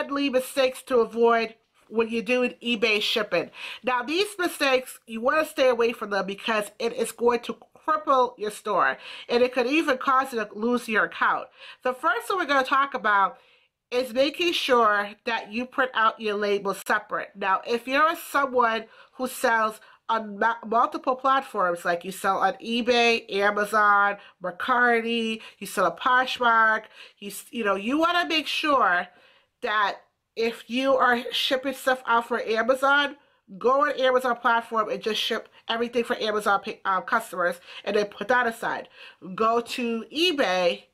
deadly mistakes to avoid when you're doing eBay shipping. Now, these mistakes, you want to stay away from them because it is going to cripple your store and it could even cause you to lose your account. The first thing we're going to talk about is making sure that you print out your labels separate. Now, if you're someone who sells on multiple platforms, like you sell on eBay, Amazon, Mercari, you sell a Poshmark, you, you know, you want to make sure that if you are shipping stuff out for Amazon, go on Amazon platform and just ship everything for Amazon uh, customers and then put that aside. Go to eBay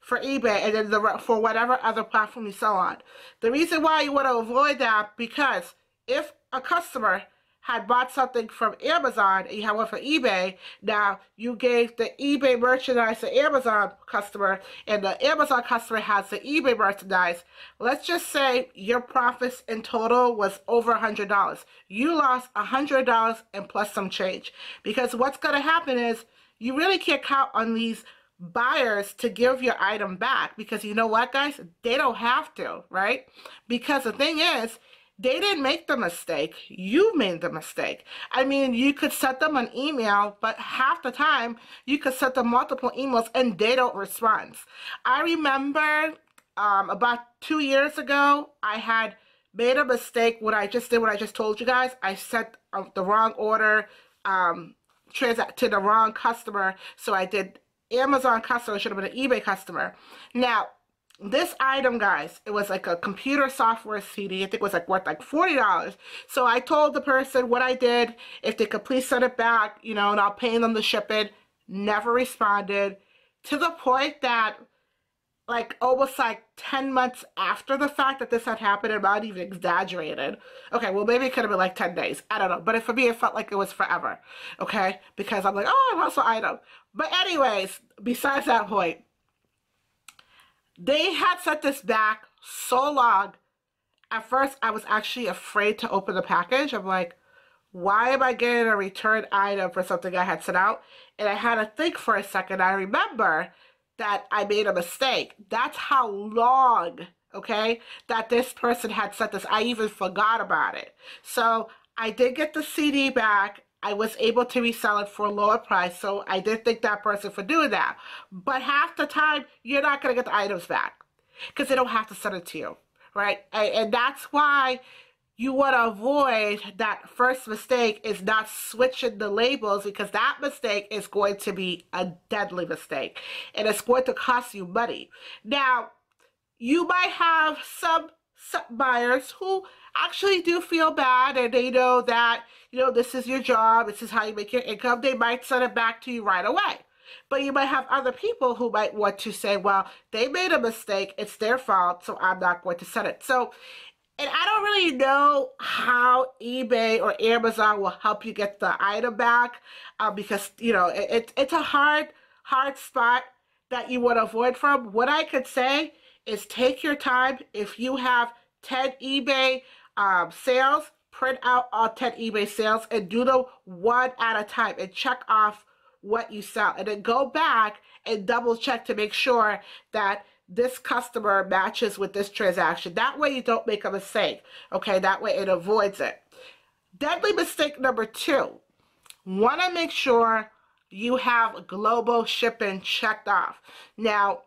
for eBay and then the, for whatever other platform you sell on. The reason why you want to avoid that because if a customer had bought something from Amazon and you have one eBay, now you gave the eBay merchandise to Amazon customer and the Amazon customer has the eBay merchandise. Let's just say your profits in total was over a $100. You lost a $100 and plus some change. Because what's going to happen is you really can't count on these buyers to give your item back because you know what guys they don't have to right because the thing is they didn't make the mistake. You made the mistake. I mean, you could set them an email, but half the time you could set them multiple emails and they don't respond. I remember um, about two years ago, I had made a mistake when I just did what I just told you guys. I set uh, the wrong order um, to the wrong customer. So I did Amazon customer, should have been an eBay customer. Now, this item guys it was like a computer software cd i think it was like worth like 40 dollars. So i told the person what i did. If they could please send it back you know and i'll pay them to ship it. Never responded to the point that like almost like 10 months after the fact that this had happened and not even exaggerated. Okay well maybe it could have been like 10 days. I don't know. But for me it felt like it was forever okay? Because i'm like oh i lost an item. But anyways besides that point they had set this back so long. At first, I was actually afraid to open the package. I'm like, why am I getting a return item for something I had sent out? And I had to think for a second. I remember that I made a mistake. That's how long, okay, that this person had sent this. I even forgot about it. So I did get the CD back I was able to resell it for a lower price. So I did thank that person for doing that. But half the time, you're not going to get the items back because they don't have to send it to you, right? And that's why you want to avoid that first mistake is not switching the labels because that mistake is going to be a deadly mistake and it's going to cost you money. Now, you might have some, some buyers who actually do feel bad and they know that, you know, this is your job, this is how you make your income, they might send it back to you right away. But you might have other people who might want to say, well, they made a mistake, it's their fault, so I'm not going to send it. So, and I don't really know how eBay or Amazon will help you get the item back uh, because, you know, it, it, it's a hard, hard spot that you want to avoid from. What I could say is take your time. If you have 10 eBay um, sales, print out all 10 eBay sales and do them one at a time and check off what you sell. And then go back and double check to make sure that this customer matches with this transaction. That way you don't make a mistake. Okay, that way it avoids it. Deadly mistake number two. Want to make sure you have global shipping checked off. Now,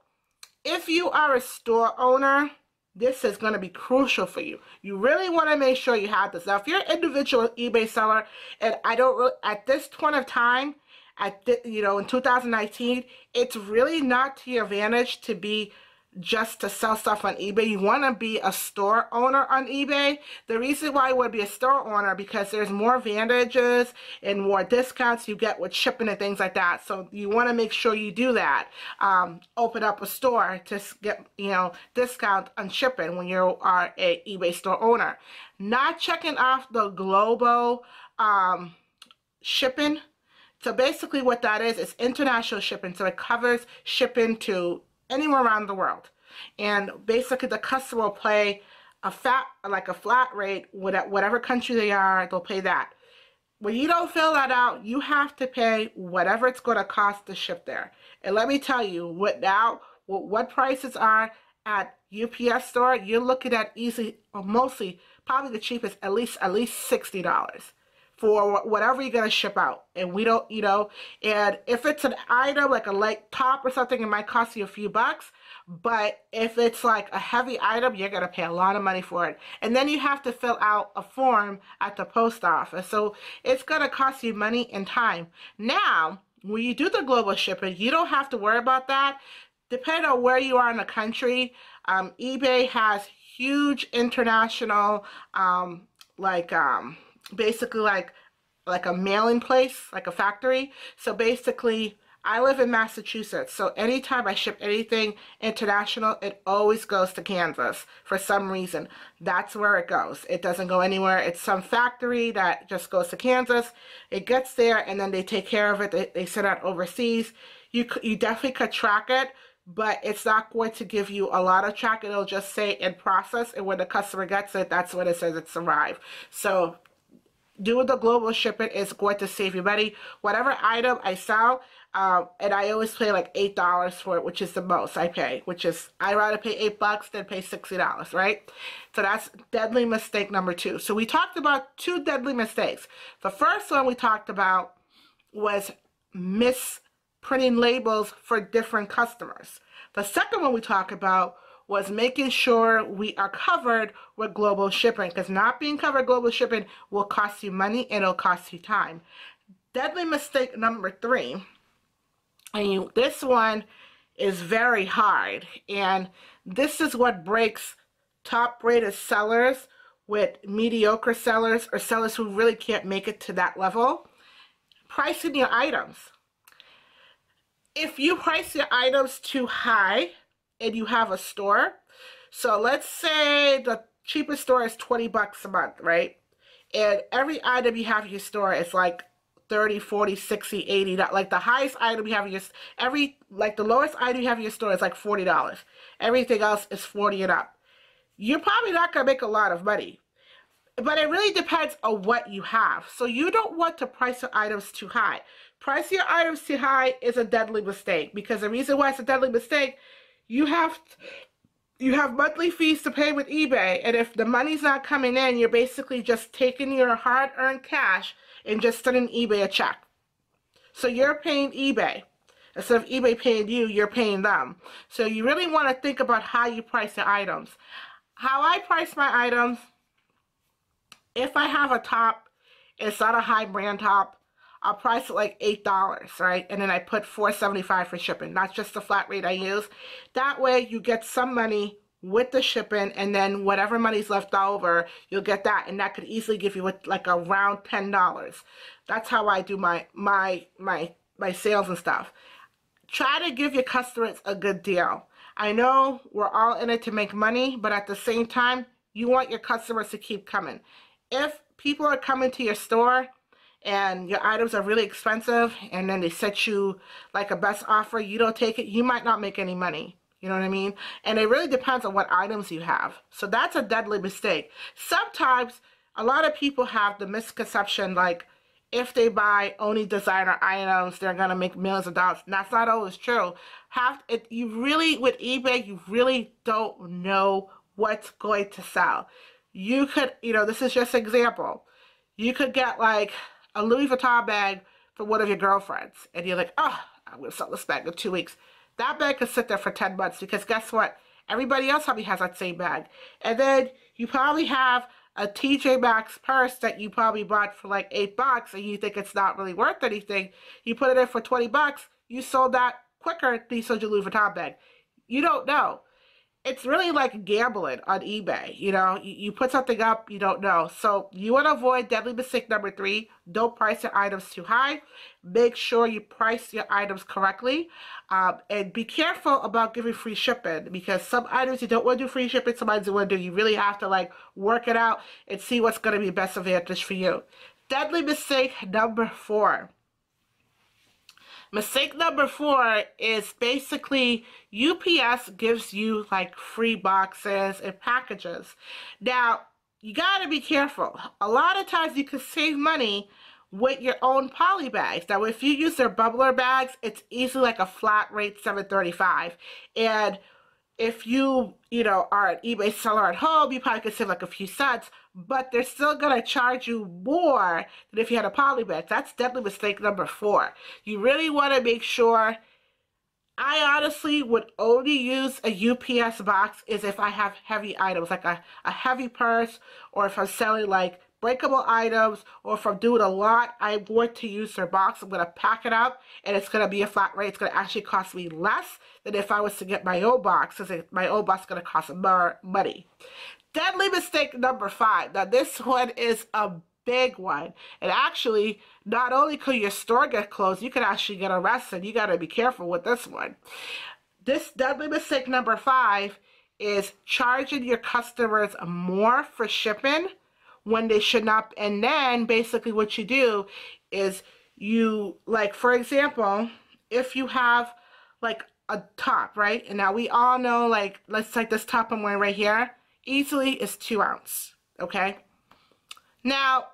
if you are a store owner, this is going to be crucial for you. You really want to make sure you have this. Now, if you're an individual eBay seller, and I don't really, at this point of time, at the, you know, in 2019, it's really not to your advantage to be just to sell stuff on eBay. You want to be a store owner on eBay. The reason why you want to be a store owner because there's more advantages and more discounts you get with shipping and things like that. So you want to make sure you do that. Um, open up a store to get, you know, discount on shipping when you are a eBay store owner. Not checking off the global um, shipping. So basically what that is, is international shipping. So it covers shipping to anywhere around the world. And basically the customer will pay a fat, like a flat rate, whatever country they are, they'll pay that. When you don't fill that out, you have to pay whatever it's going to cost to ship there. And let me tell you what now, what, prices are at UPS store, you're looking at easy, mostly, probably the cheapest, at least at least sixty dollars for whatever you're gonna ship out. And we don't, you know, and if it's an item like a light top or something, it might cost you a few bucks. But if it's like a heavy item, you're gonna pay a lot of money for it. And then you have to fill out a form at the post office. So it's gonna cost you money and time. Now, when you do the global shipping, you don't have to worry about that. Depending on where you are in the country, um, eBay has huge international, um, like, um, basically like like a mailing place, like a factory. So basically, I live in Massachusetts, so anytime I ship anything international, it always goes to Kansas for some reason. That's where it goes. It doesn't go anywhere. It's some factory that just goes to Kansas. It gets there, and then they take care of it. They, they send out overseas. You, you definitely could track it, but it's not going to give you a lot of track. It'll just say in process, and when the customer gets it, that's when it says it's arrived. So doing the global shipping is going to save you money. Whatever item I sell, um, and I always pay like eight dollars for it, which is the most I pay. Which is I rather pay eight bucks than pay sixty dollars, right? So that's deadly mistake number two. So we talked about two deadly mistakes. The first one we talked about was misprinting labels for different customers. The second one we talked about was making sure we are covered with global shipping because not being covered global shipping will cost you money and it'll cost you time. Deadly mistake number three, and you, this one is very hard, and this is what breaks top rated sellers with mediocre sellers or sellers who really can't make it to that level. Pricing your items. If you price your items too high, and you have a store. So let's say the cheapest store is 20 bucks a month, right? And every item you have in your store is like 30, 40, 60, 80. Like the highest item you have in your, every, like the lowest item you have in your store is like $40. Everything else is 40 and up. You're probably not going to make a lot of money. But it really depends on what you have. So you don't want to price your items too high. Price your items too high is a deadly mistake because the reason why it's a deadly mistake you have you have monthly fees to pay with eBay, and if the money's not coming in, you're basically just taking your hard-earned cash and just sending eBay a check. So you're paying eBay. Instead of eBay paying you, you're paying them. So you really want to think about how you price your items. How I price my items, if I have a top, it's not a high brand top, I'll price it like $8, right? And then I put $4.75 for shipping. That's just the flat rate I use. That way you get some money with the shipping and then whatever money's left over, you'll get that. And that could easily give you like around $10. That's how I do my, my, my, my sales and stuff. Try to give your customers a good deal. I know we're all in it to make money, but at the same time, you want your customers to keep coming. If people are coming to your store and your items are really expensive and then they set you like a best offer, you don't take it, you might not make any money. You know what I mean? And it really depends on what items you have. So that's a deadly mistake. Sometimes a lot of people have the misconception like if they buy only designer items, they're gonna make millions of dollars. And that's not always true. Have it you really with eBay, you really don't know what's going to sell. You could, you know, this is just example. You could get like a Louis Vuitton bag for one of your girlfriends, and you're like, oh, I'm going to sell this bag in two weeks. That bag could sit there for 10 months because guess what? Everybody else probably has that same bag. And then you probably have a TJ Maxx purse that you probably bought for like 8 bucks and you think it's not really worth anything. You put it in for 20 bucks, you sold that quicker than you sold your Louis Vuitton bag. You don't know it's really like gambling on eBay. You know, you, you, put something up, you don't know. So you want to avoid deadly mistake number three. Don't price your items too high. Make sure you price your items correctly. Um, and be careful about giving free shipping because some items you don't want to do free shipping, some items you want to do. You really have to like work it out and see what's going to be best advantage for you. Deadly mistake number four Mistake number four is basically UPS gives you like free boxes and packages. Now, you got to be careful. A lot of times you can save money with your own poly bags. Now, if you use their bubbler bags, it's easily like a flat rate 735 And if you, you know, are an eBay seller at home, you probably could save like a few cents, but they're still going to charge you more than if you had a poly bag. That's definitely mistake number four. You really want to make sure I honestly would only use a UPS box is if I have heavy items, like a, a heavy purse, or if I'm selling like breakable items or if I'm doing a lot, I want to use their box. I'm going to pack it up and it's going to be a flat rate. It's going to actually cost me less than if I was to get my own box because my own box is going to cost more money. Deadly mistake number five. Now this one is a big one. And actually, not only could your store get closed, you could actually get arrested. You got to be careful with this one. This deadly mistake number five is charging your customers more for shipping when they should not. And then basically what you do is you, like, for example, if you have like a top, right? And now we all know, like, let's take this top I'm wearing right here, easily is two ounce, okay? Now,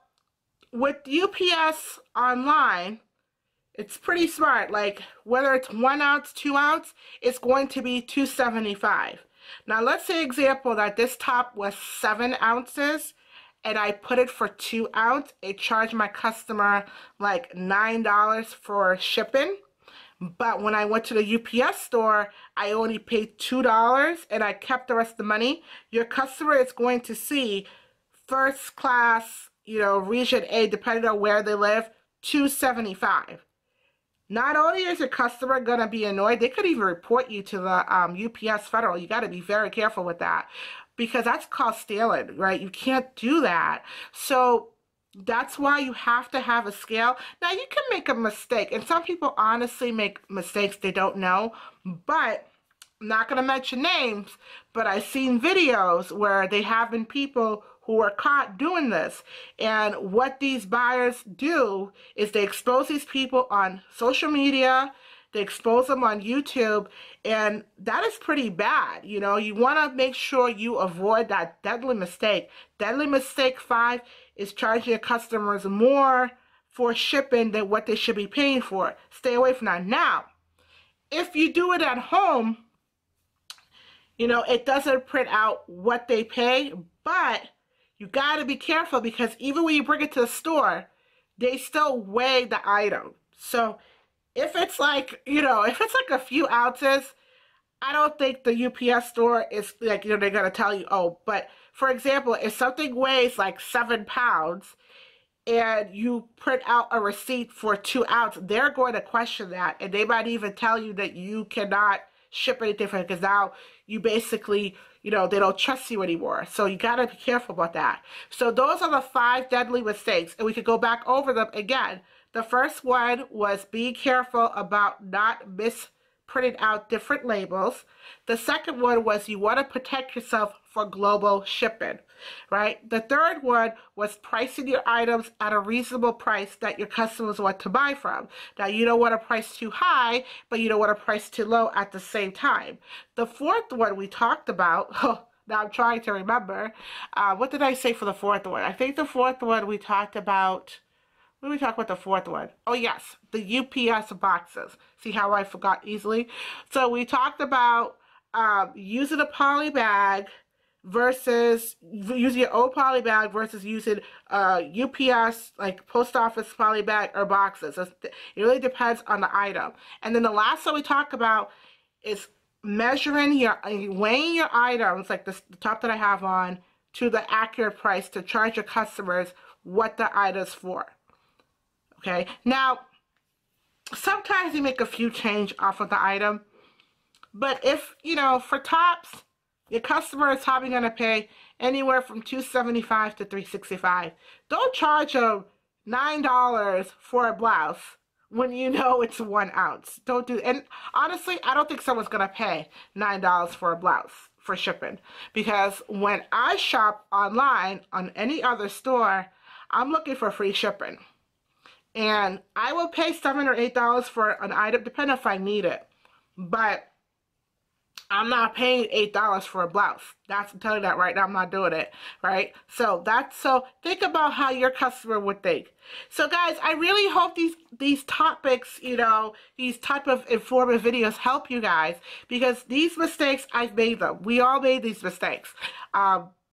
with UPS online, it's pretty smart. Like, whether it's one ounce, two ounce, it's going to be 275. Now, let's say example that this top was seven ounces and I put it for two ounce, it charged my customer like $9 for shipping. But when I went to the UPS store, I only paid $2 and I kept the rest of the money. Your customer is going to see first class, you know, region A, depending on where they live, 275 not only is your customer going to be annoyed, they could even report you to the um, UPS Federal. You got to be very careful with that because that's called stealing, right? You can't do that. So that's why you have to have a scale. Now, you can make a mistake, and some people honestly make mistakes they don't know, but I'm not going to mention names, but I've seen videos where they have been people who are caught doing this. And what these buyers do is they expose these people on social media, they expose them on YouTube, and that is pretty bad. You know, you want to make sure you avoid that deadly mistake. Deadly mistake five is charging your customers more for shipping than what they should be paying for. Stay away from that. Now, if you do it at home, you know, it doesn't print out what they pay, but you got to be careful because even when you bring it to the store, they still weigh the item. So if it's like, you know, if it's like a few ounces, I don't think the UPS store is like, you know, they're going to tell you, oh, but for example, if something weighs like seven pounds and you print out a receipt for two ounces, they're going to question that. And they might even tell you that you cannot ship anything for because now you basically, you know, they don't trust you anymore. So you got to be careful about that. So those are the five deadly mistakes. And we could go back over them again. The first one was be careful about not misprinting out different labels. The second one was you want to protect yourself for global shipping, right? The third one was pricing your items at a reasonable price that your customers want to buy from. Now, you don't want to price too high, but you don't want to price too low at the same time. The fourth one we talked about, oh, now I'm trying to remember. Uh, what did I say for the fourth one? I think the fourth one we talked about let me talk about the fourth one. Oh, yes, the UPS boxes. See how I forgot easily? So we talked about um, using a poly bag versus using your old poly bag versus using uh, UPS, like post office poly bag or boxes. It really depends on the item. And then the last one we talk about is measuring your, weighing your items, like this, the top that I have on, to the accurate price to charge your customers what the item's for. Okay, now sometimes you make a few change off of the item, but if, you know, for tops, your customer is probably going to pay anywhere from 275 to 365 Don't charge them $9 for a blouse when you know it's one ounce. Don't do, and honestly, I don't think someone's to pay $9 for a blouse for shipping because when I shop online on any other store, I'm looking for free shipping and I will pay seven or eight dollars for an item, depending if I need it. But I'm not paying eight dollars for a blouse. That's I'm telling you that right now. I'm not doing it. Right. So that's so think about how your customer would think. So guys, I really hope these these topics, you know, these type of informative videos help you guys because these mistakes I've made them. We all made these mistakes. Um,